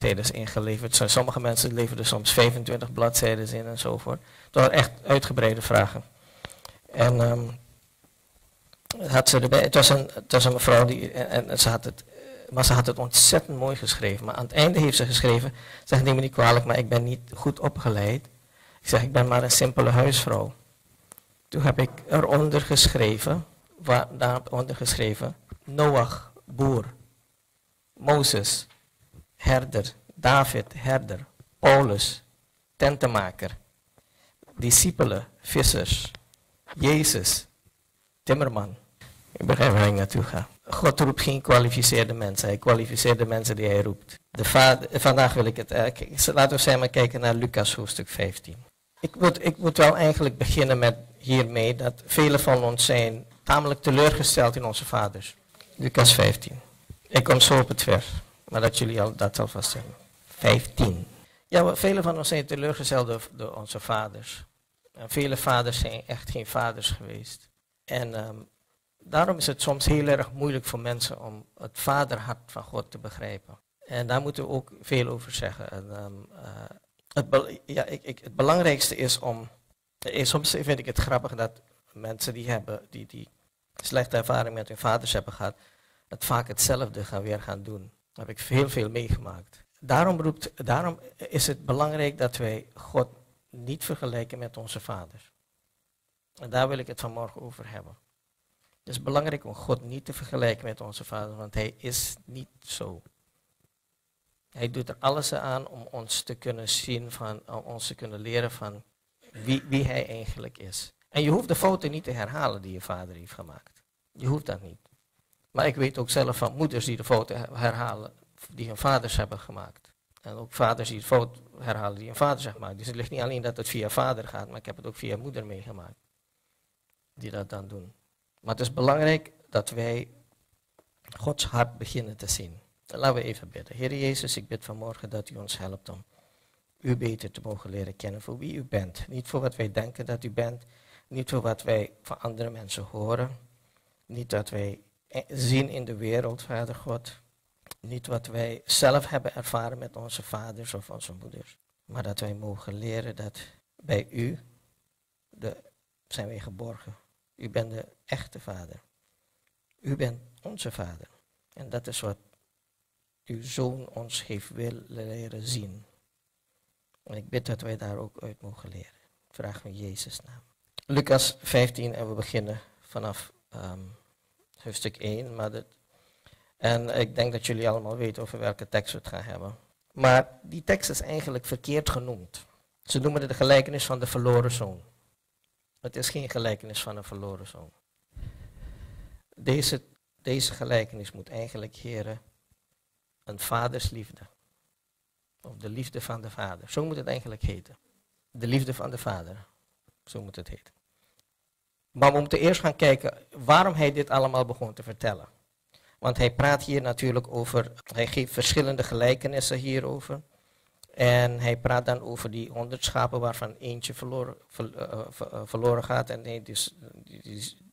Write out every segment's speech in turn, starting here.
bladzijden ingeleverd. Sommige mensen leverden soms 25 bladzijden in en zo voort. Het waren echt uitgebreide vragen. En ehm, had ze erbij, het, was een, het was een mevrouw die, en, ze had het, maar ze had het ontzettend mooi geschreven. Maar aan het einde heeft ze geschreven, zeg neem me niet kwalijk, maar ik ben niet goed opgeleid. Ik zeg, ik ben maar een simpele huisvrouw. Toen heb ik eronder geschreven, waar, daaronder geschreven, Noach, boer. Mozes, herder. David, herder. Paulus, tentenmaker. Discipelen, vissers. Jezus, timmerman. Ik begrijp waar ik naartoe ga. God roept geen kwalificeerde mensen, hij kwalificeert de mensen die hij roept. De vader, vandaag wil ik het, eh, laten we samen kijken naar Lucas hoofdstuk 15. Ik moet, ik moet wel eigenlijk beginnen met hiermee dat velen van ons zijn tamelijk teleurgesteld in onze vaders. Lucas 15. Ik kom zo op het vers, maar dat jullie al, dat alvast hebben. 15. Ja, velen van ons zijn teleurgesteld door, onze vaders. En vele vaders zijn echt geen vaders geweest. En ehm, daarom is het soms heel erg moeilijk voor mensen om het vaderhart van God te begrijpen. En daar moeten we ook veel over zeggen. En, ehm, eh, het, ja, ik, ik, het belangrijkste is om. eh, soms vind ik het grappig dat mensen die, hebben, die, die slechte ervaring met hun vaders hebben gehad, het vaak hetzelfde gaan weer gaan doen. Dat heb ik heel veel meegemaakt. Daarom, roept, daarom is het belangrijk dat wij God niet vergelijken met onze vaders. En daar wil ik het vanmorgen over hebben. Het is belangrijk om God niet te vergelijken met onze vader, want hij is niet zo. Hij doet er alles aan om ons te kunnen zien, van, om ons te kunnen leren van wie, wie hij eigenlijk is. En je hoeft de fouten niet te herhalen die je vader heeft gemaakt. Je hoeft dat niet. Maar ik weet ook zelf van moeders die de her- herhalen die hun vaders hebben gemaakt. En ook vaders die de fout herhalen die hun vaders hebben gemaakt. Dus het ligt niet alleen dat het via vader gaat, maar ik heb het ook via moeder meegemaakt. Die dat dan doen. Maar het is belangrijk dat wij Gods hart beginnen te zien. Laten we even bidden. Heer Jezus, ik bid vanmorgen dat u ons helpt om u beter te mogen leren kennen voor wie u bent. Niet voor wat wij denken dat u bent, niet voor wat wij van andere mensen horen, niet wat wij zien in de wereld, Vader God. Niet wat wij zelf hebben ervaren met onze vaders of onze moeders, maar dat wij mogen leren dat bij u de, zijn wij geborgen. U bent de echte vader. U bent onze vader. En dat is wat uw zoon ons heeft willen leren zien. En ik bid dat wij daar ook uit mogen leren. Vraag in Jezus' naam. Lucas 15 en we beginnen vanaf ehm, hoofdstuk 1. Maar dat, en ik denk dat jullie allemaal weten over welke tekst we het gaan hebben. Maar die tekst is eigenlijk verkeerd genoemd. Ze noemen het de gelijkenis van de verloren zoon. Het is geen gelijkenis van een verloren zoon. Deze, deze gelijkenis moet eigenlijk heren een vadersliefde. Of de liefde van de vader. Zo moet het eigenlijk heten. De liefde van de vader. Zo moet het heten. Maar we moeten eerst gaan kijken waarom hij dit allemaal begon te vertellen. Want hij praat hier natuurlijk over, hij geeft verschillende gelijkenissen hierover. En hij praat dan over die honderd schapen waarvan eentje verloren, ver- eh, ver- eh, verloren gaat. En nee, dus,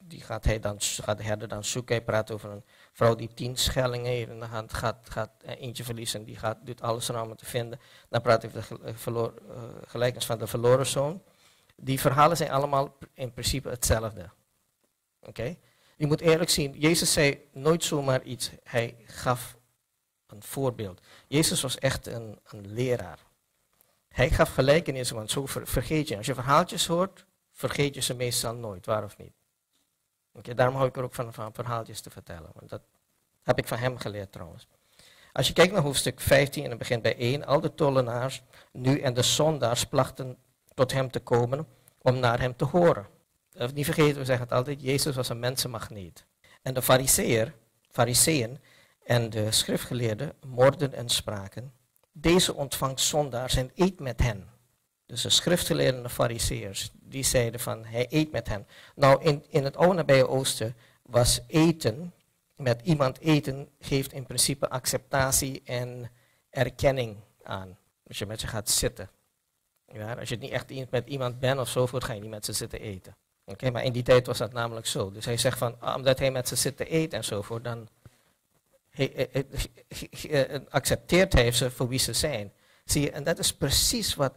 die, gaat, hij dan, gaat de herder dan zoeken. Hij praat over een vrouw die tien schellingen heeft in de hand gaat, gaat eh, eentje verliezen. Die gaat, doet alles eraan om te vinden. Dan praat hij over de eh, eh, gelijkenis van de verloren zoon. Die verhalen zijn allemaal in principe hetzelfde. Oké? Je moet eerlijk zien, Jezus zei nooit zomaar iets. Hij gaf een voorbeeld. Jezus was echt een, een leraar. Hij gaf gelijkenissen, want zo ver- vergeet je. Als je verhaaltjes hoort, vergeet je ze meestal nooit, waar of niet. Oké, daarom hou ik er ook van, van verhaaltjes te vertellen. Want dat heb ik van hem geleerd trouwens. Als je kijkt naar hoofdstuk 15 en het begint bij 1. Al de tollenaars nu en de zondaars plachten tot hem te komen om naar hem te horen. Dat niet vergeten, we zeggen het altijd, Jezus was een mensenmagneet. En de fariseer, fariseeën en de schriftgeleerden moorden en spraken. Deze ontvangt zondaars en eet met hen. Dus de schriftgeleerden en de fariseërs, die zeiden van, hij eet met hen. Nou, in, in het oude nabije oosten was eten, met iemand eten, geeft in principe acceptatie en erkenning aan. Als je met ze gaat zitten. Ja, als je het niet echt met iemand bent of zo ga je niet met ze zitten eten. Oké, maar in die tijd was dat namelijk zo. Dus hij zegt van, ah, omdat hij met ze zit te eten en zo voort, dan accepteert hij ze voor wie ze zijn. Zie je, en dat is precies wat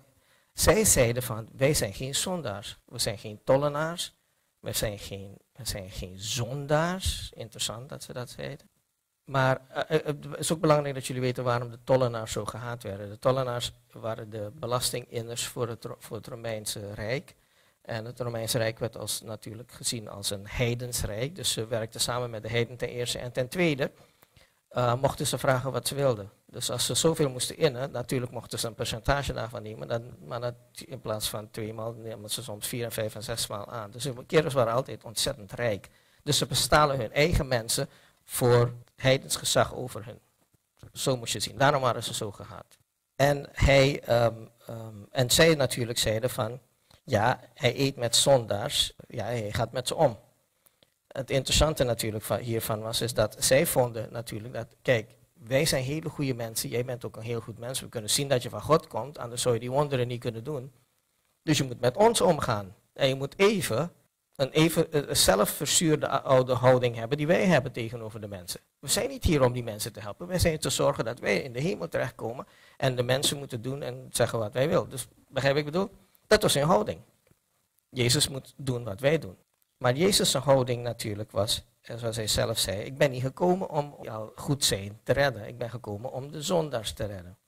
zij zeiden van, wij zijn geen zondaars, we zijn geen tollenaars, we zijn geen, we zijn geen zondaars. Interessant dat ze dat zeiden. Maar uh, het is ook belangrijk dat jullie weten waarom de tollenaars zo gehaat werden. De tollenaars waren de belastinginners voor het, voor het Romeinse Rijk. En het Romeinse Rijk werd als, natuurlijk gezien als een heidensrijk. Dus ze werkten samen met de heiden ten eerste. En ten tweede uh, mochten ze vragen wat ze wilden. Dus als ze zoveel moesten innen, natuurlijk mochten ze een percentage daarvan nemen. Dan, maar in plaats van twee maal nemen ze soms vier en vijf en zes maal aan. Dus de kerels waren altijd ontzettend rijk. Dus ze bestalen hun eigen mensen voor heidens gezag over hen. Zo moet je zien. Daarom waren ze zo gehad. En, hij, um, en zij natuurlijk zeiden van, ja, hij eet met zondaars, ja, hij gaat met ze om. Het interessante natuurlijk van, hiervan was is dat zij vonden natuurlijk dat, kijk, wij zijn hele goede mensen, jij bent ook een heel goed mens, we kunnen zien dat je van God komt, anders zou je die wonderen niet kunnen doen. Dus je moet met ons omgaan. En je moet even een even zelfverzuurde oude houding hebben die wij hebben tegenover de mensen. We zijn niet hier om die mensen te helpen. Wij zijn te zorgen dat wij in de hemel terechtkomen en de mensen moeten doen en zeggen wat wij willen. Dus begrijp ik bedoel? Dat was zijn houding. Jezus moet doen wat wij doen. Maar Jezus' houding natuurlijk was, zoals hij zelf zei, ik ben niet gekomen om jouw goed zijn te redden. Ik ben gekomen om de zondaars te redden.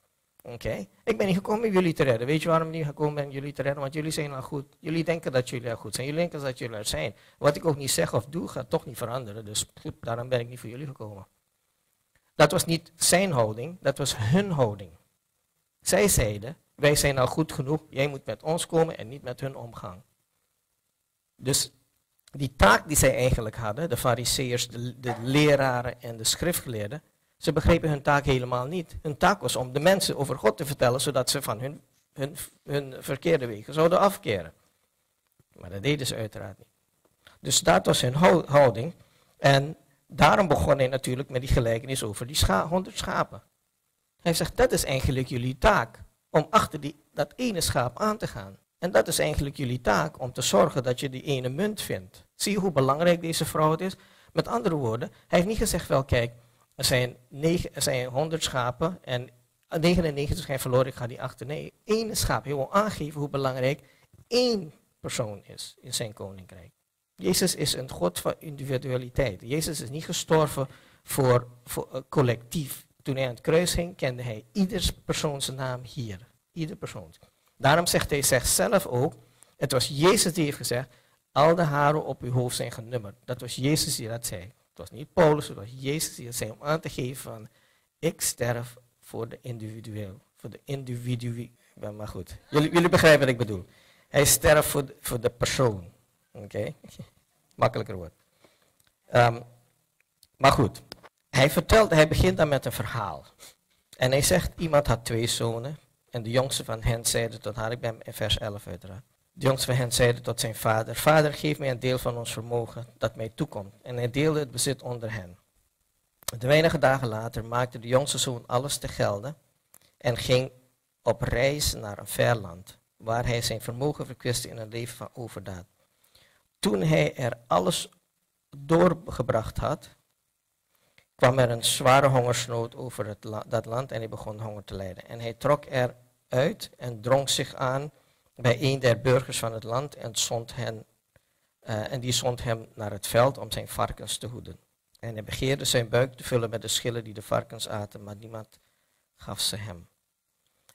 Oké? Ik ben niet gekomen om jullie te redden. Weet je waarom ik niet gekomen ben om jullie te redden? Want jullie zijn al goed. Jullie denken dat jullie al goed zijn. Jullie denken dat jullie er zijn. Wat ik ook niet zeg of doe, gaat toch niet veranderen. Dus daarom ben ik niet voor jullie gekomen. Dat was niet zijn houding, dat was hun houding. Zij zeiden, wij zijn al goed genoeg, jij moet met ons komen en niet met hun omgang. Dus die taak die zij eigenlijk hadden, de fariseërs, de, de leraren en de schriftgeleerden, ze begrepen hun taak helemaal niet. Hun taak was om de mensen over God te vertellen, zodat ze van hun, hun, hun verkeerde wegen zouden afkeren. Maar dat deden ze uiteraard niet. Dus dat was hun houding. En daarom begon hij natuurlijk met die gelijkenis over die 100 schapen. Hij zegt, dat is eigenlijk jullie taak, om achter die, dat ene schaap aan te gaan. En dat is eigenlijk jullie taak, om te zorgen dat je die ene munt vindt. Zie je hoe belangrijk deze vrouw is? Met andere woorden, hij heeft niet gezegd, wel kijk, er zijn, negen, er zijn 100 schapen en 99 zijn verloren, ik ga die achter. Nee, één schaap. Hij wil aangeven hoe belangrijk één persoon is in zijn koninkrijk. Jezus is een God van individualiteit. Jezus is niet gestorven voor, voor collectief. Toen hij aan het kruis ging, kende hij ieders persoons naam hier. Ieder persoon. Daarom zegt hij zegt zelf ook, het was Jezus die heeft gezegd, al de haren op uw hoofd zijn genummerd. Dat was Jezus die dat zei. Het was niet Paulus, het was Jezus die het zei om aan te geven van, ik sterf voor de individueel. Voor de individu. Maar goed, jullie, jullie begrijpen wat ik bedoel. Hij sterft voor de, voor de persoon. Oké? Makkelijker woord. Um, maar goed, hij vertelt, hij begint dan met een verhaal. En hij zegt, iemand had twee zonen. En de jongste van hen zeide tot haar, ik ben in vers 11 uiteraard. De jongste van hen zeide tot zijn vader, vader geef mij een deel van ons vermogen dat mij toekomt. En hij deelde het bezit onder hen. De weinige dagen later maakte de jongste zoon alles te gelden en ging op reis naar een ver land, waar hij zijn vermogen verkwiste in een leven van overdaad. Toen hij er alles doorgebracht had, kwam er een zware hongersnood over het dat land en hij begon honger te lijden. En hij trok eruit en drong zich aan bij een der burgers van het land en, hen, uh, en die zond hem naar het veld om zijn varkens te hoeden. En hij begeerde zijn buik te vullen met de schillen die de varkens aten, maar niemand gaf ze hem.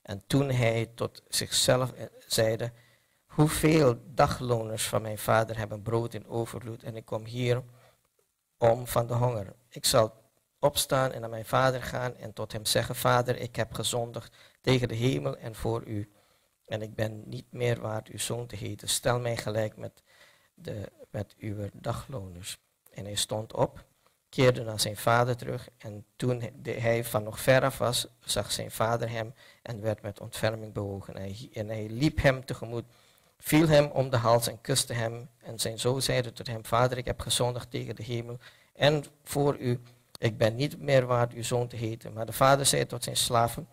En toen hij tot zichzelf eh, zeide, hoeveel dagloners van mijn vader hebben brood in overvloed en ik kom hier om van de honger. Ik zal opstaan en naar mijn vader gaan en tot hem zeggen, vader, ik heb gezondigd tegen de hemel en voor u en ik ben niet meer waard uw zoon te heten. Stel mij gelijk met, de, met uw dagloners. En hij stond op, keerde naar zijn vader terug. En toen hij van nog veraf was, zag zijn vader hem en werd met ontferming bewogen. En hij, en hij liep hem tegemoet, viel hem om de hals en kuste hem. En zijn zoon zeide tot hem, vader, ik heb gezondigd tegen de hemel en voor u. Ik ben niet meer waard uw zoon te heten. Maar de vader zei tot zijn slaven,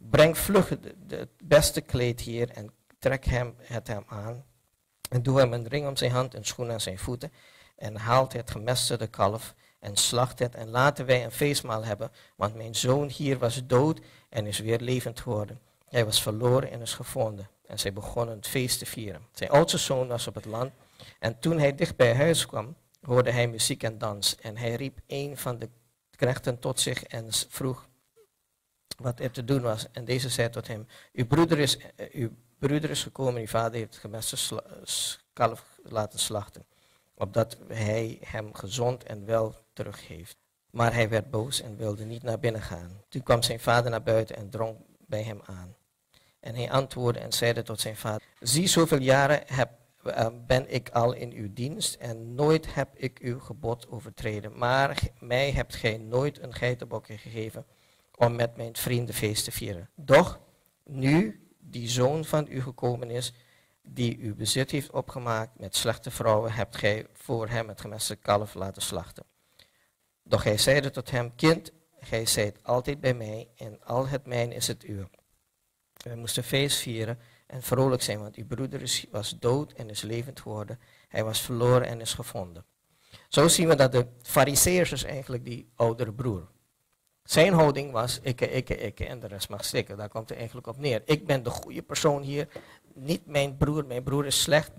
Breng vlug het beste kleed hier en trek hem, het hem aan. En doe hem een ring om zijn hand en schoen aan zijn voeten. En haalt het gemesterde kalf en slacht het en laten wij een feestmaal hebben, want mijn zoon hier was dood en is weer levend geworden. Hij was verloren en is gevonden. En zij begonnen het feest te vieren. Zijn oudste zoon was op het land en toen hij dicht bij huis kwam, hoorde hij muziek en dans. En hij riep een van de knechten tot zich en vroeg wat er te doen was. En deze zei tot hem, uw broeder is, uh, uw broeder is gekomen, uw vader heeft het gemeste kalf laten slachten, opdat hij hem gezond en wel terug heeft. Maar hij werd boos en wilde niet naar binnen gaan. Toen kwam zijn vader naar buiten en drong bij hem aan. En hij antwoordde en zeide tot zijn vader, zie zoveel jaren heb uh, ben ik al in uw dienst en nooit heb ik uw gebod overtreden. Maar mij hebt gij nooit een geitenbokje gegeven om met mijn vrienden feest te vieren. Doch nu die zoon van u gekomen is, die uw bezit heeft opgemaakt met slechte vrouwen, hebt gij voor hem het gemeste kalf laten slachten. Doch hij zeide tot hem, kind, gij zijt altijd bij mij en al het mijn is het uw. Wij moesten feest vieren en vrolijk zijn, want uw broeder was dood en is levend geworden. Hij was verloren en is gevonden. Zo zien we dat de fariseërs is eigenlijk die oudere broer. Zijn houding was ikke, ikke, ikke en de rest mag stikken. Daar komt het eigenlijk op neer. Ik ben de goede persoon hier, niet mijn broer. Mijn broer is slecht,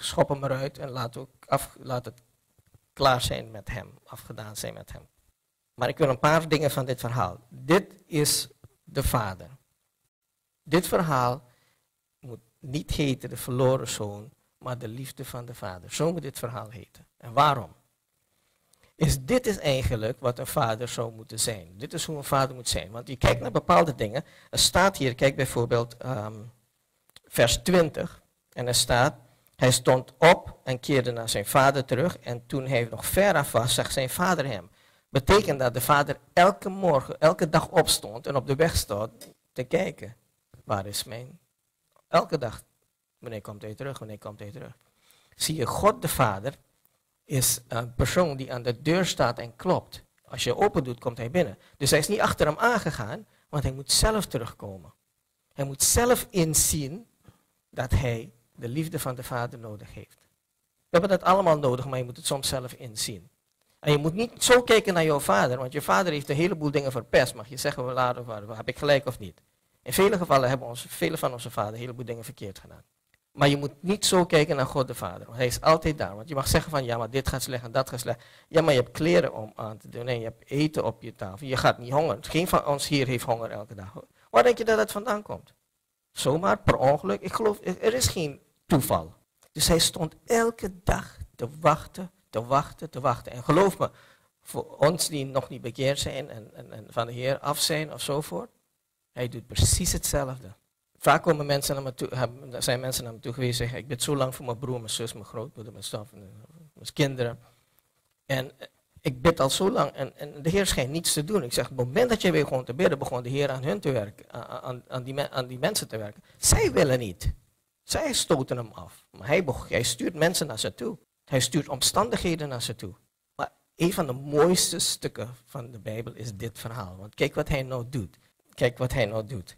schop hem eruit en laat, ook af, laat het klaar zijn met hem, afgedaan zijn met hem. Maar ik wil een paar dingen van dit verhaal. Dit is de vader. Dit verhaal moet niet heten de verloren zoon, maar de liefde van de vader. Zo moet dit verhaal heten. En waarom? Is dit is eigenlijk wat een vader zou moeten zijn. Dit is hoe een vader moet zijn. Want je kijkt naar bepaalde dingen. Er staat hier, kijk bijvoorbeeld um, vers 20. En er staat, hij stond op en keerde naar zijn vader terug. En toen hij nog ver af was, zag zijn vader hem. Betekent dat de vader elke morgen, elke dag opstond en op de weg stond te kijken. Waar is mijn Elke dag. Wanneer komt hij terug? Wanneer komt hij terug? Zie je, God de Vader is een persoon die aan de deur staat en klopt. Als je open doet, komt hij binnen. Dus hij is niet achter hem aangegaan, want hij moet zelf terugkomen. Hij moet zelf inzien dat hij de liefde van de Vader nodig heeft. We hebben dat allemaal nodig, maar je moet het soms zelf inzien. En je moet niet zo kijken naar jouw vader, want je vader heeft een heleboel dingen verpest. Mag je zeggen, we heb ik gelijk of niet? In vele gevallen hebben onze, vele van onze vader een heleboel dingen verkeerd gedaan. Maar je moet niet zo kijken naar God de Vader. Hij is altijd daar. Want je mag zeggen van ja, maar dit gaat slecht en dat gaat slecht. Ja, maar je hebt kleren om aan te doen en je hebt eten op je tafel. Je gaat niet honger. Geen van ons hier heeft honger elke dag. Waar denk je dat het vandaan komt? Zomaar, per ongeluk. Ik geloof, er is geen toeval. Dus hij stond elke dag te wachten, te wachten, te wachten. En geloof me, voor ons die nog niet bekeerd zijn en, en, en van de Heer af zijn of zo voort. Hij doet precies hetzelfde. Vaak komen mensen naar me toe, zijn mensen naar me toe geweest en zeggen, ik ben zo lang voor mijn broer, mijn zus, mijn grootmoeder, mijn staf, mijn kinderen. En ik bid al zo lang en, en, de Heer schijnt niets te doen. Ik zeg, op het moment dat jij weer gewoon te bidden, begon de Heer aan hun te werken, aan, aan, die, aan die mensen te werken. Zij willen niet. Zij stoten hem af. Hij, hij stuurt mensen naar ze toe. Hij stuurt omstandigheden naar ze toe. Maar een van de mooiste stukken van de Bijbel is dit verhaal. Want kijk wat hij nou doet. Kijk wat hij nou doet.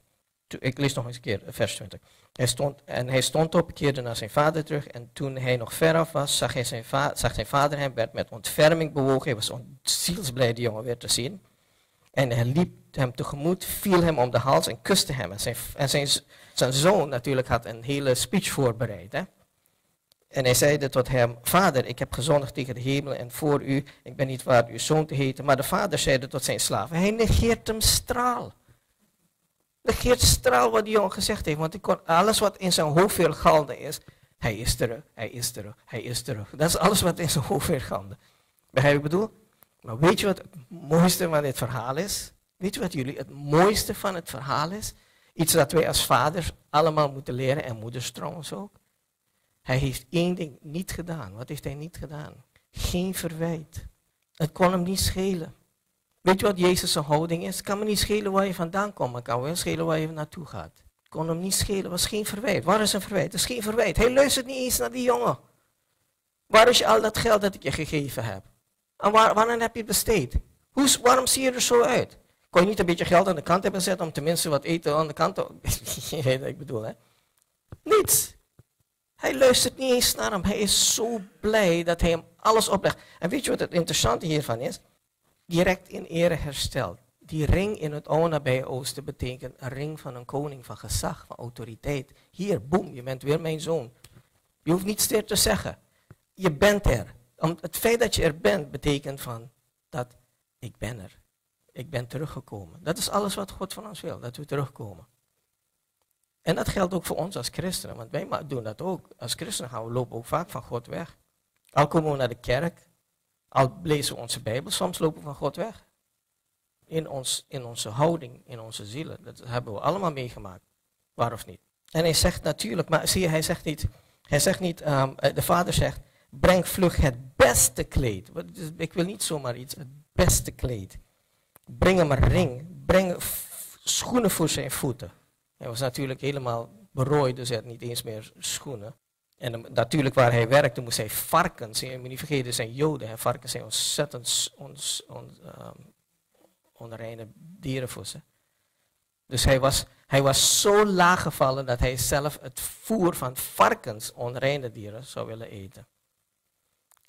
Ik lees nog eens een keer, vers 20. Hij stond, en hij stond op, keerde naar zijn vader terug. En toen hij nog veraf was, zag, hij zijn, zag zijn vader hem, werd met ontferming bewogen. Hij was zielsblij die jongen weer te zien. En hij liep hem tegemoet, viel hem om de hals en kuste hem. En zijn, en zijn, zijn zoon natuurlijk had een hele speech voorbereid. En hij zeide tot hem, vader, ik heb gezondigd tegen de hemel en voor u. Ik ben niet waard uw zoon te heten. Maar de vader zeide tot zijn slaven, hij negeert hem straal. Negeert straal wat die jongen gezegd heeft. Want kon, alles wat in zijn hoofd weer galde is, hij is terug, hij is terug, hij is terug. Dat is alles wat in zijn hoofd weer galde. Begrijp ik bedoel? Maar weet je wat het mooiste van dit verhaal is? Weet je wat jullie het mooiste van het verhaal is? Iets dat wij als vaders allemaal moeten leren en moeders trouwens ook. Hij heeft één ding niet gedaan. Wat heeft hij niet gedaan? Geen verwijt. Het kon hem niet schelen. Weet je wat Jezus' houding is? Het kan me niet schelen waar je vandaan komt, het kan wel schelen waar je naartoe gaat. Het kon hem niet schelen, was geen verwijt. Waar is een verwijt? Het is geen verwijt. Hij luistert niet eens naar die jongen. Waar is al dat geld dat ik je gegeven heb? En waar, heb je het besteed? Waarom zie je er zo uit? Kon je niet een beetje geld aan de kant hebben gezet om tenminste wat eten aan de kant te... ik bedoel, hè? Niets. Hij luistert niet eens naar hem. Hij is zo blij dat hij hem alles oplegt. En weet je wat het interessante hiervan is? Direct in ere hersteld. Die ring in het oude nabije oosten betekent een ring van een koning, van gezag, van autoriteit. Hier, boem, je bent weer mijn zoon. Je hoeft niets meer te zeggen. Je bent er. Om, het feit dat je er bent betekent van dat ik ben er. Ik ben teruggekomen. Dat is alles wat God van ons wil, dat we terugkomen. En dat geldt ook voor ons als christenen, want wij doen dat ook. Als christenen gaan we lopen ook vaak van God weg. Al komen we naar de kerk, al lezen we onze Bijbel, soms lopen we van God weg. In, ons, in onze houding, in onze zielen. Dat hebben we allemaal meegemaakt. Waar of niet? En hij zegt natuurlijk, maar zie je, hij zegt niet, hij zegt niet, um, de vader zegt, breng vlug het beste kleed. Ik wil niet zomaar iets, het beste kleed. Breng hem een ring, breng schoenen voor zijn voeten. Hij was natuurlijk helemaal berooid, dus hij had niet eens meer schoenen. En natuurlijk waar hij werkte moest hij varkens, je moet niet vergeten, zijn joden. En varkens zijn ontzettend ons, on, um, onreine dierenvoedsel. Dus hij was, hij was zo laag gevallen dat hij zelf het voer van varkens, onreine dieren, zou willen eten.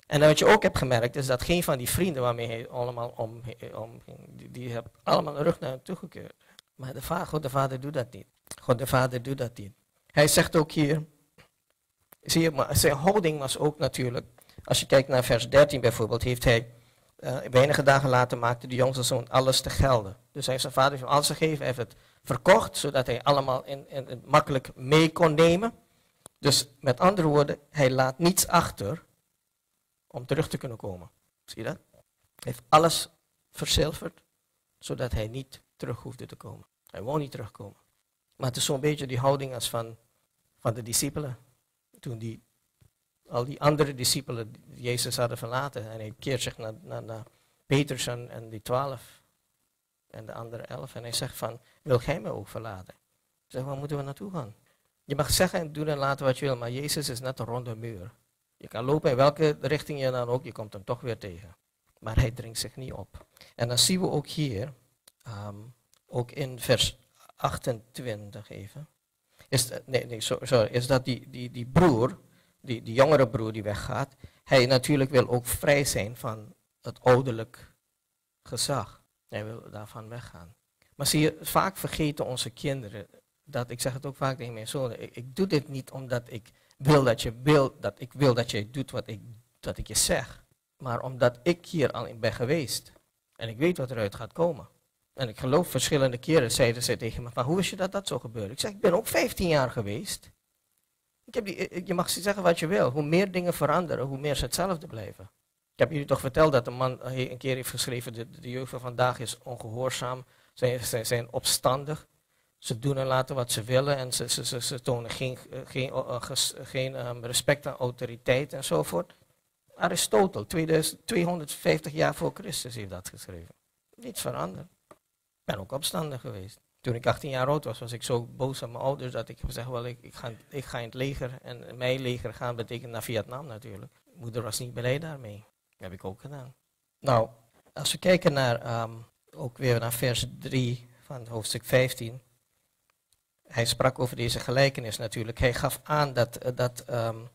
En wat je ook hebt gemerkt is dat geen van die vrienden waarmee hij allemaal om, die, die hebben allemaal een rug naar hem toegekeurd. Maar de God de Vader doet dat niet. God de Vader doet dat niet. Hij zegt ook hier, zie je, maar zijn houding was ook natuurlijk, als je kijkt naar vers 13 bijvoorbeeld, heeft hij, uh, weinige dagen later maakte de jongste zoon alles te gelden. Dus hij heeft zijn vader van alles gegeven, hij heeft het verkocht, zodat hij allemaal in, in, makkelijk mee kon nemen. Dus met andere woorden, hij laat niets achter om terug te kunnen komen. Zie je dat? Hij heeft alles verzilverd, zodat hij niet terug hoefde te komen. Hij wou niet terugkomen. Maar het is zo'n beetje die houding als van, van de discipelen. Toen die, al die andere discipelen Jezus hadden verlaten. En hij keert zich naar, naar, naar Petrus en, die twaalf. En de andere elf. En hij zegt van, wil jij me ook verlaten? Ik zeg, waar moeten we naartoe gaan? Je mag zeggen en doen en laten wat je wil, maar Jezus is net een ronde muur. Je kan lopen in welke richting je dan ook, je komt hem toch weer tegen. Maar hij dringt zich niet op. En dan zien we ook hier, ehm, ook in vers 28 even. Is, nee, nee, sorry, is dat die, die, die broer, die, die jongere broer die weggaat, hij natuurlijk wil ook vrij zijn van het ouderlijk gezag. Hij wil daarvan weggaan. Maar zie je, vaak vergeten onze kinderen dat, ik zeg het ook vaak tegen mijn zoon, ik, ik doe dit niet omdat ik wil dat je wil, dat ik wil dat je doet wat ik, dat ik je zeg. Maar omdat ik hier al ben geweest. En ik weet wat eruit gaat komen. En ik geloof verschillende keren zeiden ze tegen me, maar hoe wist je dat dat zo gebeurde? Ik zeg, ik ben ook 15 jaar geweest. Ik heb die, je mag zeggen wat je wil. Hoe meer dingen veranderen, hoe meer ze hetzelfde blijven. Ik heb jullie toch verteld dat een man een keer heeft geschreven, de, jeugd van vandaag is ongehoorzaam, zijn, zijn, zijn opstandig. Ze doen en laten wat ze willen en ze, ze, ze, ze tonen geen, geen, geen um, respect aan autoriteit enzovoort. Aristotel, 250 jaar voor Christus heeft dat geschreven. Niets veranderd. Ben ook opstandig geweest. Toen ik 18 jaar oud was, was ik zo boos op mijn ouders dat ik gezegd wel, ik, ik, ga, ik ga in het leger. En mijn leger gaan betekent naar Vietnam natuurlijk. Moeder was niet blij daarmee. Dat heb ik ook gedaan. Nou, als we kijken naar, um, ook weer naar vers 3 van hoofdstuk 15 hij sprak over deze gelijkenis natuurlijk. Hij gaf aan dat, dat um,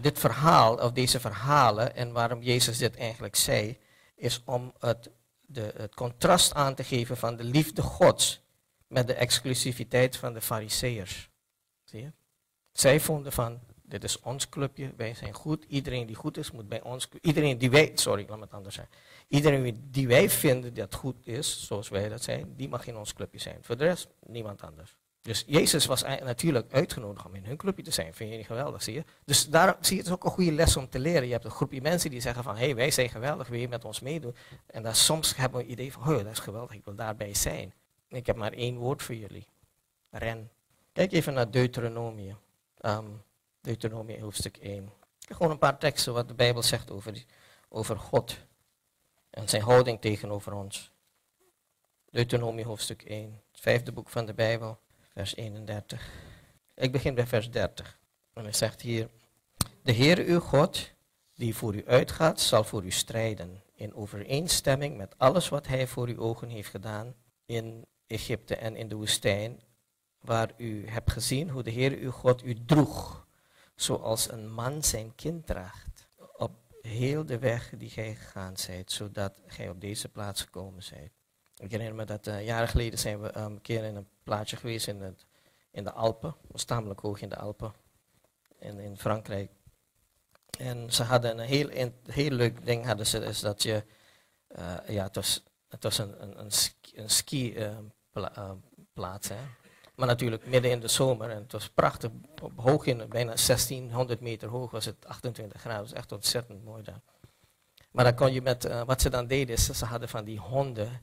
dit verhaal, of deze verhalen, en waarom Jezus dit eigenlijk zei, is om het, de, het contrast aan te geven van de liefde Gods met de exclusiviteit van de Fariseërs. Zie je? Zij vonden van, dit is ons clubje, wij zijn goed, iedereen die goed is moet bij ons, iedereen die wij, sorry, laat me het anders zeggen, iedereen die wij vinden dat goed is, zoals wij dat zijn, die mag in ons clubje zijn. Voor de rest, niemand anders. Dus Jezus was natuurlijk uitgenodigd om in hun clubje te zijn. Vind je niet geweldig, zie je? Dus daar zie je, het ook een goede les om te leren. Je hebt een groepje mensen die zeggen van, hé, hey, wij zijn geweldig, wil je met ons meedoen? En dan soms hebben we een idee van, oh, dat is geweldig, ik wil daarbij zijn. Ik heb maar één woord voor jullie. Ren. Kijk even naar Deuteronomie. Um, Deuteronomie hoofdstuk 1. Gewoon een paar teksten wat de Bijbel zegt over, over God. En zijn houding tegenover ons. Deuteronomie hoofdstuk 1. Het vijfde boek van de Bijbel vers 31. Ik begin bij vers 30. En hij zegt hier, de Heer uw God, die voor u uitgaat, zal voor u strijden, in overeenstemming met alles wat hij voor uw ogen heeft gedaan in Egypte en in de woestijn, waar u hebt gezien hoe de Heer uw God u droeg, zoals een man zijn kind draagt, op heel de weg die gij gegaan zijt, zodat gij op deze plaats gekomen zijt. Ik herinner me dat uh, jaren geleden zijn we um, een keer in een plaatsje geweest in, het, in de Alpen, was tamelijk hoog in de Alpen, in, in Frankrijk. En ze hadden een heel, heel leuk ding, hadden ze, is dat je, uh, ja, het was, het was een, een, ski, uh, pla, plaats, hè. Maar natuurlijk midden in de zomer en het was prachtig, hoog in, bijna 1600 meter hoog was het 28 graden, het was echt ontzettend mooi daar. Maar dan kon je met, uh, wat ze dan deden, is ze hadden van die honden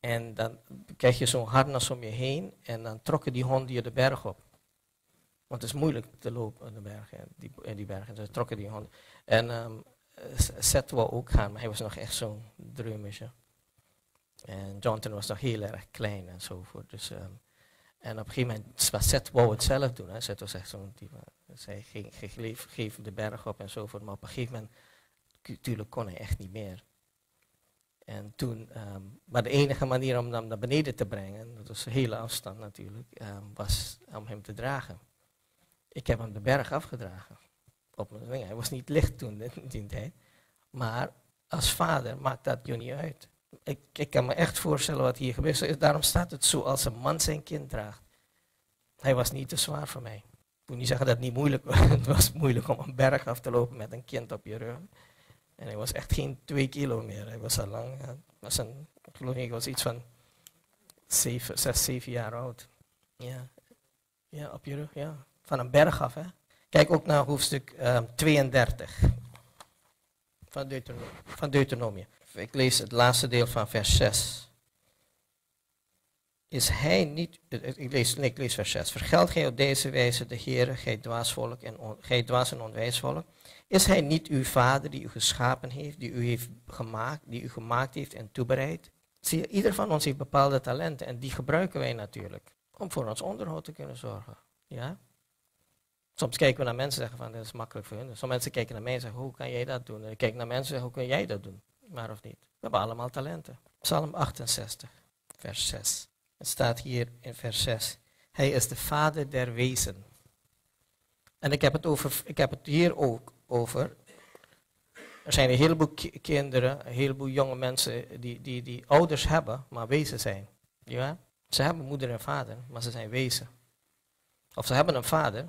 en dan krijg je zo'n harnas om je heen en dan trokken die honden je de berg op. Want het is moeilijk te lopen in de bergen, die, in die bergen. Dus trokken die honden. En um, Seth wou ook gaan, maar hij was nog echt zo'n dreumisje. En Jonathan was nog heel erg klein en zo voort. Dus, um, en op een gegeven moment, was Seth wou het zelf doen. Hè. Seth was echt zo'n type. Zij geef, geef de berg op en zo voort. Maar op een gegeven moment, natuurlijk kon hij echt niet meer. En toen, um, maar de enige manier om hem naar beneden te brengen, dat was een hele afstand natuurlijk, um, was om hem te dragen. Ik heb hem de berg afgedragen. Op mijn. Hij was niet licht toen in die tijd. Maar als vader maakt dat je niet uit. Ik, ik kan me echt voorstellen wat hier gebeurt. Daarom staat het zo als een man zijn kind draagt. Hij was niet te zwaar voor mij. Ik moet niet zeggen dat het niet moeilijk was. Het was moeilijk om een berg af te lopen met een kind op je rug. En hij was echt geen twee kilo meer. Hij was al lang. Was een, geloof ik was iets van zeven, zes, zeven jaar oud. Ja, ja op je rug, ja. Van een berg af. Hè. Kijk ook naar hoofdstuk um, 32 van Deuteronomie, van Deuteronomie. Ik lees het laatste deel van vers 6. Is hij niet, ik lees, ik lees vers 6. Vergeld gij op deze wijze de Heere, gij dwaas volk en on, gij dwaas en onwijs volk? Is hij niet uw vader die u geschapen heeft, die u heeft gemaakt, die u gemaakt heeft en toebereid? Zie ieder van ons heeft bepaalde talenten en die gebruiken wij natuurlijk om voor ons onderhoud te kunnen zorgen. Ja? Soms kijken we naar mensen en zeggen van, dat is makkelijk voor hun. Sommige mensen kijken naar mij en zeggen, hoe kan jij dat doen? En ik kijk naar mensen en zeggen, hoe kun jij dat doen? Maar of niet? We hebben allemaal talenten. Psalm 68, vers 6. Het staat hier in vers 6. Hij is de vader der wezen. En ik heb het, over, ik heb het hier ook over. Er zijn een heleboel kinderen, een heleboel jonge mensen die, die, die ouders hebben, maar wezen zijn. Ja? Ze hebben moeder en vader, maar ze zijn wezen. Of ze hebben een vader,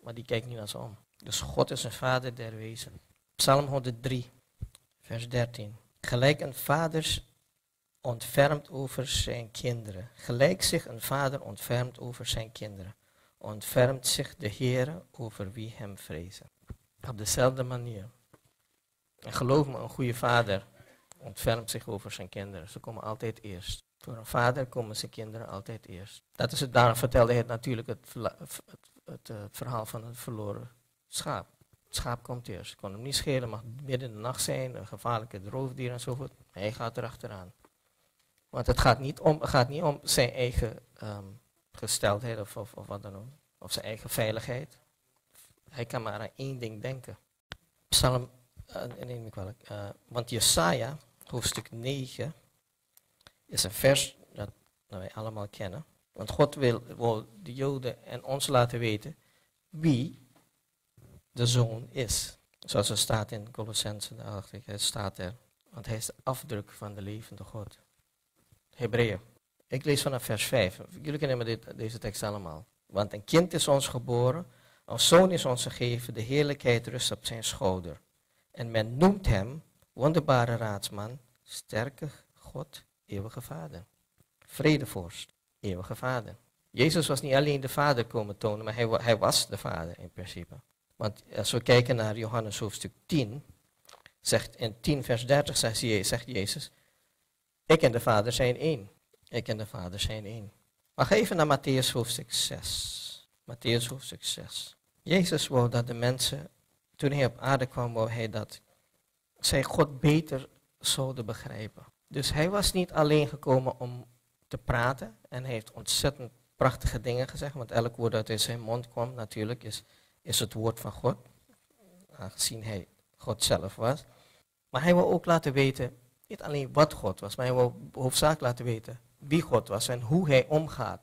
maar die kijkt niet naar ze om. Dus God is een vader der wezen. Psalm 103, vers 13. Gelijk een vader ontfermt over zijn kinderen. Gelijk zich een vader ontfermt over zijn kinderen. Ontfermt zich de Heer over wie hem vrezen. Op dezelfde manier. En geloof me, een goede vader ontfermt zich over zijn kinderen. Ze komen altijd eerst. Voor een vader komen zijn kinderen altijd eerst. Dat is het, daarom vertelde hij natuurlijk het, het, het, het verhaal van het verloren schaap. Het schaap komt eerst. Ik kon hem niet schelen, mag midden in de nacht zijn, een gevaarlijke roofdier enzovoort. Hij gaat erachteraan. Want het gaat niet om, gaat niet om zijn eigen um, gesteldheid of, of, wat dan ook. Of zijn eigen veiligheid. Hij kan maar aan één ding denken. Psalm, uh, nee, niet kwalijk. Uh, want Jesaja, hoofdstuk 9, is een vers dat, wij allemaal kennen. Want God wil, wil de Joden en ons laten weten wie de zoon is. Zoals er staat in Colossense, het staat er. Want hij is de afdruk van de levende God. Hebreeën. Ik lees vanaf vers 5. Jullie kennen deze tekst allemaal. Want een kind is ons geboren, een zoon is ons gegeven, de heerlijkheid rust op zijn schouder. En men noemt hem wonderbare raadsman, sterke God, eeuwige vader. Vredevorst, eeuwige vader. Jezus was niet alleen de vader komen tonen, maar hij, hij was de vader in principe. Want als we kijken naar Johannes hoofdstuk 10, zegt in 10 vers 30 zegt Jezus, ik en de Vader zijn één. Ik en de Vader zijn één. Maar ga even naar Matthäus hoofdstuk 6. Matthäus hoofdstuk 6. Jezus wou dat de mensen, toen hij op aarde kwam, wou hij dat zij God beter zouden begrijpen. Dus hij was niet alleen gekomen om te praten en hij heeft ontzettend prachtige dingen gezegd, want elk woord dat uit zijn mond kwam natuurlijk is, is het woord van God, aangezien hij God zelf was. Maar hij wil ook laten weten niet alleen wat God was, maar hij wil hoofdzakelijk laten weten wie God was en hoe hij omgaat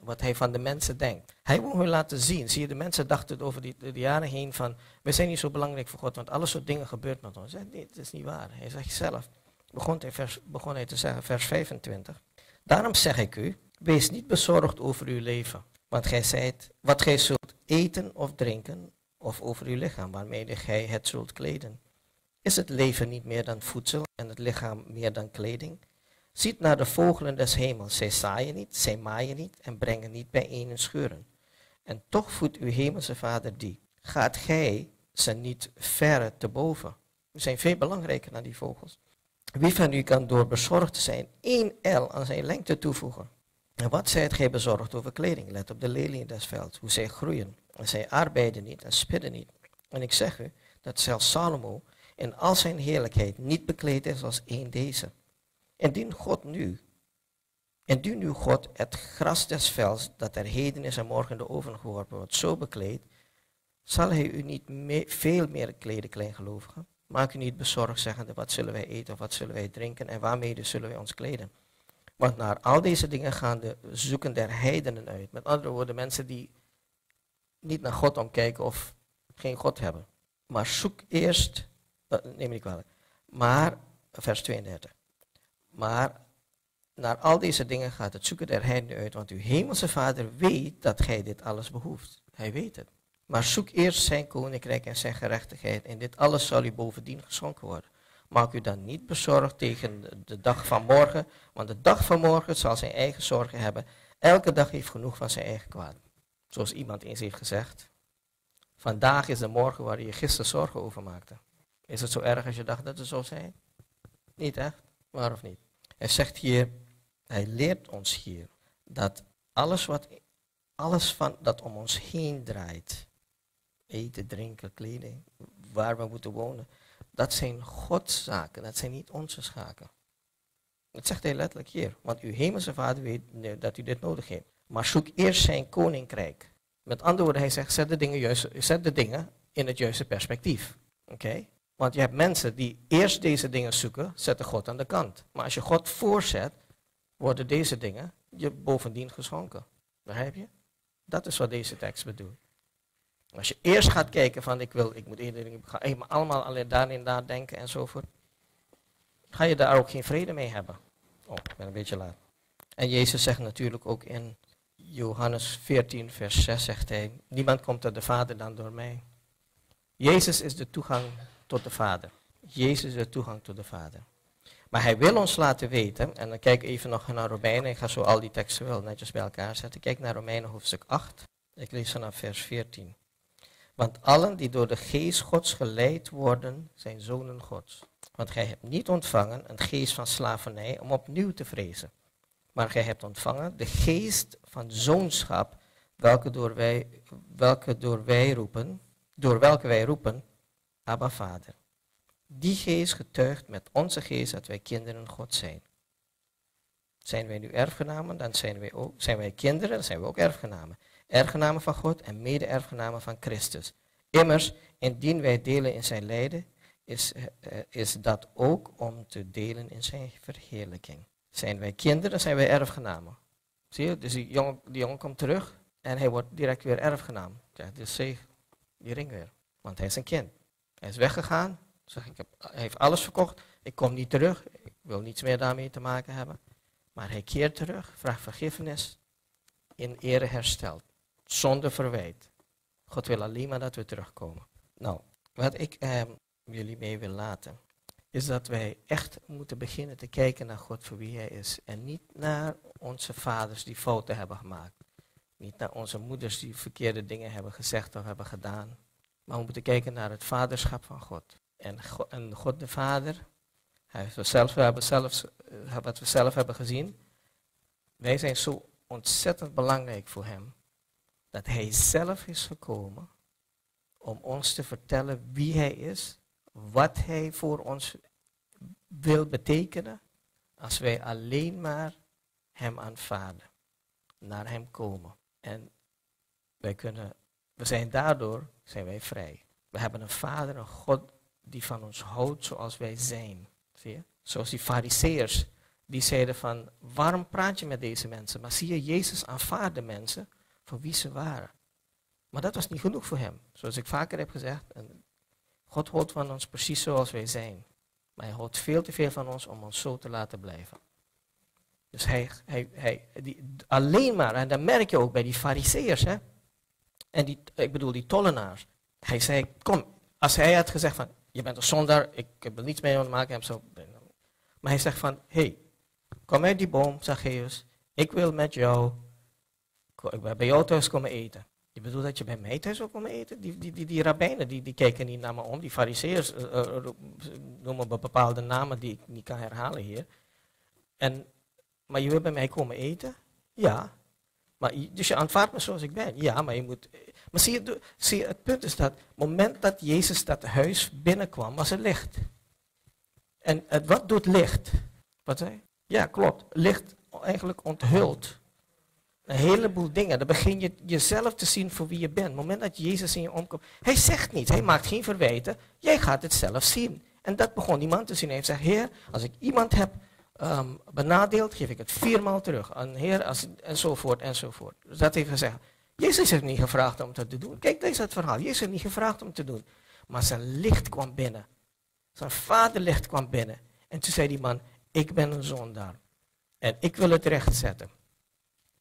wat hij van de mensen denkt. Hij wil hun laten zien. Zie je, de mensen dachten over die, de jaren heen van, we zijn niet zo belangrijk voor God, want alle soort dingen gebeurt met ons. Nee, dat is niet waar. Hij zegt zelf, begon hij, vers, begon hij te zeggen, vers 25. Daarom zeg ik u, wees niet bezorgd over uw leven. Want gij zijt, wat gij zult eten of drinken, of over uw lichaam, waarmee gij het zult kleden. Is het leven niet meer dan voedsel en het lichaam meer dan kleding? Ziet naar de vogelen des hemels. Zij zaaien niet, zij maaien niet en brengen niet bijeen in scheuren. En toch voedt uw hemelse vader die. Gaat gij ze niet verre te boven? We zijn veel belangrijker dan die vogels. Wie van u kan door bezorgd zijn één L aan zijn lengte toevoegen? En wat zijt gij bezorgd over kleding? Let op de lelien des velds, hoe zij groeien. En zij arbeiden niet en spidden niet. En ik zeg u dat zelfs Salomo in al zijn heerlijkheid niet bekleed is als één deze. Indien God nu, indien nu God het gras des velds, dat er heden is en morgen de oven geworpen wordt, zo bekleed, zal hij u niet veel meer kleden, kleingelovigen? Maak u niet bezorgd, zeggende, wat zullen wij eten of wat zullen wij drinken en waarmee zullen wij ons kleden? Want naar al deze dingen gaan de zoeken der heidenen uit. Met andere woorden, mensen die niet naar God omkijken of geen God hebben. Maar zoek eerst, neem niet kwalijk, maar, vers 32. Maar naar al deze dingen gaat het zoeken der heidenen uit, want uw hemelse vader weet dat gij dit alles behoeft. Hij weet het. Maar zoek eerst zijn koninkrijk en zijn gerechtigheid en dit alles zal u bovendien geschonken worden. Maak u dan niet bezorgd tegen de dag van morgen, want de dag van morgen zal zijn eigen zorgen hebben. Elke dag heeft genoeg van zijn eigen kwaad. Zoals iemand eens heeft gezegd. Vandaag is de morgen waar je gisteren zorgen over maakte. Is het zo erg als je dacht dat het zou zijn? Niet echt, waar of niet? Hij zegt hier, hij leert ons hier dat alles wat alles van, dat om ons heen draait, eten, drinken, kleding, waar we moeten wonen, dat zijn Gods zaken, dat zijn niet onze zaken. Dat zegt hij letterlijk hier, want uw hemelse vader weet dat u dit nodig heeft. Maar zoek eerst zijn koninkrijk. Met andere woorden, hij zegt, zet de dingen, juist, zet de dingen in het juiste perspectief. Oké? Want je hebt mensen die eerst deze dingen zoeken, zetten God aan de kant. Maar als je God voorzet, worden deze dingen je bovendien geschonken. Begrijp je? Dat is wat deze tekst bedoelt. Als je eerst gaat kijken van ik wil, ik moet eerder, ik ga allemaal alleen daar en daar denken enzovoort, ga je daar ook geen vrede mee hebben. Oh, ik ben een beetje laat. En Jezus zegt natuurlijk ook in Johannes 14, vers 6, zegt hij, niemand komt tot de Vader dan door mij. Jezus is de toegang tot de Vader. Jezus de toegang tot de Vader. Maar hij wil ons laten weten, en dan kijk even nog naar Romeinen, ik ga zo al die teksten wel netjes bij elkaar zetten. Kijk naar Romeinen hoofdstuk 8, ik lees vanaf vers 14. Want allen die door de geest Gods geleid worden, zijn zonen Gods. Want gij hebt niet ontvangen een geest van slavernij om opnieuw te vrezen. Maar gij hebt ontvangen de geest van zoonschap, welke door wij, welke door wij roepen, door welke wij roepen, Abba Vader. Die geest getuigt met onze geest dat wij kinderen God zijn. Zijn wij nu erfgenamen, dan zijn wij, ook, zijn wij kinderen, dan zijn we ook erfgenamen. Erfgenamen van God en mede-erfgenamen van Christus. Immers, indien wij delen in zijn lijden, is, uh, is dat ook om te delen in zijn verheerlijking. Zijn wij kinderen, zijn wij erfgenamen. Zie je, dus die jongen, die komt terug en hij wordt direct weer erfgenaam. Ja, dus zeg die ring weer, want hij is een kind. Hij is weggegaan, zeg, ik heb, hij heeft alles verkocht, ik kom niet terug, ik wil niets meer daarmee te maken hebben. Maar hij keert terug, vraagt vergiffenis, in ere hersteld, zonder verwijt. God wil alleen maar dat we terugkomen. Nou, wat ik eh, jullie mee wil laten, is dat wij echt moeten beginnen te kijken naar God voor wie Hij is. En niet naar onze vaders die fouten hebben gemaakt. Niet naar onze moeders die verkeerde dingen hebben gezegd of hebben gedaan. Maar we moeten kijken naar het vaderschap van God. En God, de Vader, hij zelf, we hebben zelf, eh, wat we zelf hebben gezien, wij zijn zo ontzettend belangrijk voor Hem, dat Hij zelf is gekomen om ons te vertellen wie Hij is, wat Hij voor ons wil betekenen, als wij alleen maar Hem aanvaarden, naar Hem komen. En wij kunnen, we zijn daardoor zijn wij vrij. We hebben een Vader, een God die van ons houdt zoals wij zijn. Zie je? Zoals die fariseërs die zeiden van, waarom praat je met deze mensen? Maar zie je, Jezus aanvaarde mensen voor wie ze waren. Maar dat was niet genoeg voor hem. Zoals ik vaker heb gezegd, God houdt van ons precies zoals wij zijn. Maar hij houdt veel te veel van ons om ons zo te laten blijven. Dus hij, hij, hij die, alleen maar, en dat merk je ook bij die fariseërs, hè. En die, ik bedoel die tollenaars. Hij zei, kom, als hij had gezegd van, je bent een zondaar, ik heb er niets mee te maken, zo. Maar hij zegt van, hey, kom uit die boom, Zacchaeus, ik wil met jou, ik wil bij jou thuis komen eten. Je bedoelt dat je bij mij thuis ook komen eten? Die, die, die, die die, die kijken niet naar me om. Die fariseërs uh, noemen bepaalde namen die ik niet kan herhalen hier. En, maar je wil bij mij komen eten? Ja. Maar, dus je aanvaardt me zoals ik ben? Ja, maar je moet... Maar zie je, zie het punt is dat, het moment dat Jezus dat huis binnenkwam, was er licht. En het, wat doet licht? Wat zei Ja, klopt. Licht eigenlijk onthult een heleboel dingen. Dan begin je jezelf te zien voor wie je bent. Het moment dat Jezus in je omkomt. Hij zegt niets, hij maakt geen verwijten. Jij gaat het zelf zien. En dat begon die man te zien. Hij gezegd, heer, als ik iemand heb um, benadeeld, geef ik het viermaal terug. En heer, enzovoort, enzovoort. Dus dat heeft gezegd. Jezus heeft niet gevraagd om dat te doen. Kijk, deze het verhaal. Jezus heeft niet gevraagd om te doen. Maar zijn licht kwam binnen. Zijn vaderlicht kwam binnen. En toen zei die man, ik ben een zondaar. En ik wil het rechtzetten.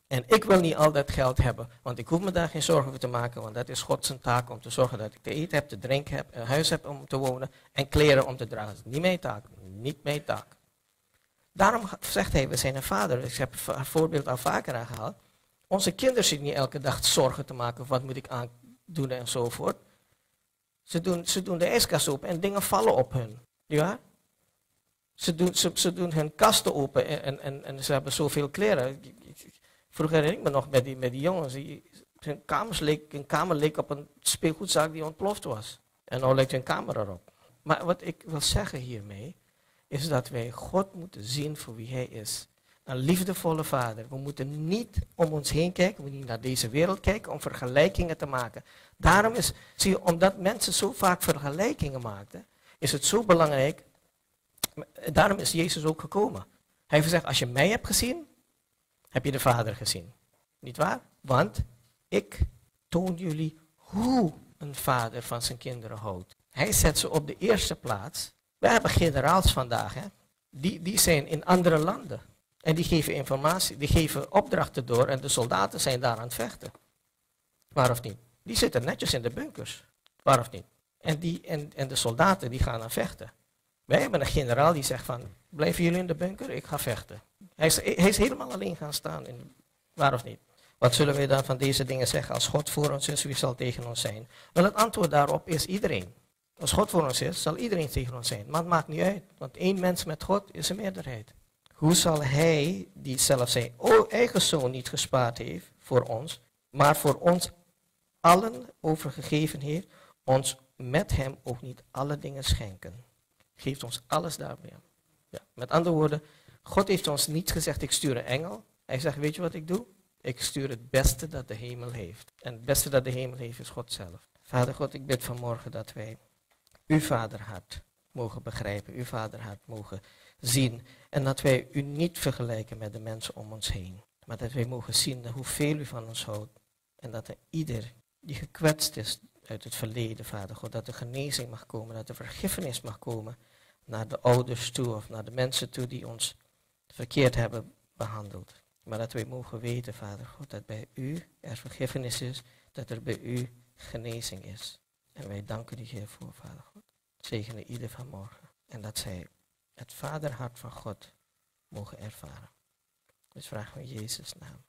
En ik wil niet al dat geld hebben, want ik hoef me daar geen zorgen over te maken, want dat is Gods taak om te zorgen dat ik te eten heb, te drinken heb, een huis heb om te wonen en kleren om te dragen. Dat is niet mijn taak, niet mijn taak. Daarom zegt hij, we zijn een vader. Ik heb het voorbeeld al vaker aangehaald. Onze kinderen zitten niet elke dag zorgen te maken, wat moet ik aandoen enzovoort. Ze doen, ze doen de ijskast open en dingen vallen op hun. Ja? Ze doen, ze, ze doen hun kasten open en, en, en, ze hebben zoveel kleren. Vroeger herinner ik me nog met die, met die jongens. Die, hun, leek, een kamer leek op een speelgoedzaak die ontploft was. En nu lijkt een kamer erop. Maar wat ik wil zeggen hiermee, is dat wij God moeten zien voor wie Hij is. Een liefdevolle vader. We moeten niet om ons heen kijken, we moeten niet naar deze wereld kijken om vergelijkingen te maken. Daarom is, zie je, omdat mensen zo vaak vergelijkingen maakten, is het zo belangrijk. Daarom is Jezus ook gekomen. Hij heeft gezegd, als je mij hebt gezien, heb je de Vader gezien. Niet waar? Want ik toon jullie hoe een vader van zijn kinderen houdt. Hij zet ze op de eerste plaats. We hebben generaals vandaag, hè? Die, die zijn in andere landen. En die geven informatie, die geven opdrachten door en de soldaten zijn daar aan het vechten. Waar of niet? Die zitten netjes in de bunkers. Waar of niet? En, die, en, en de soldaten die gaan aan vechten. Wij hebben een generaal die zegt van, blijven jullie in de bunker? Ik ga vechten. Hij is, hij is helemaal alleen gaan staan. In, waar of niet? Wat zullen wij dan van deze dingen zeggen? Als God voor ons is, wie zal tegen ons zijn? Wel, het antwoord daarop is iedereen. Als God voor ons is, zal iedereen tegen ons zijn. Maar het maakt niet uit, want één mens met God is een meerderheid. Hoe zal hij, die zelf zijn eigen zoon niet gespaard heeft voor ons, maar voor ons allen overgegeven heeft, ons met hem ook niet alle dingen schenken? Geeft ons alles daarbij. Ja, met andere woorden, God heeft ons niet gezegd, ik stuur een engel. Hij zegt, weet je wat ik doe? Ik stuur het beste dat de hemel heeft. En het beste dat de hemel heeft is God zelf. Vader God, ik bid vanmorgen dat wij uw vaderhart mogen begrijpen, uw vaderhart mogen zien. En dat wij u niet vergelijken met de mensen om ons heen. Maar dat wij mogen zien hoeveel u van ons houdt. En dat er ieder die gekwetst is uit het verleden, Vader God, dat er genezing mag komen, dat er vergiffenis mag komen naar de ouders toe of naar de mensen toe die ons verkeerd hebben behandeld. Maar dat wij mogen weten, Vader God, dat bij u er vergiffenis is, dat er bij u genezing is. En wij danken u hiervoor, Vader God. Zegenen ieder vanmorgen. En dat zij het vaderhart van God mogen ervaren. Dus vragen we in Jezus' naam.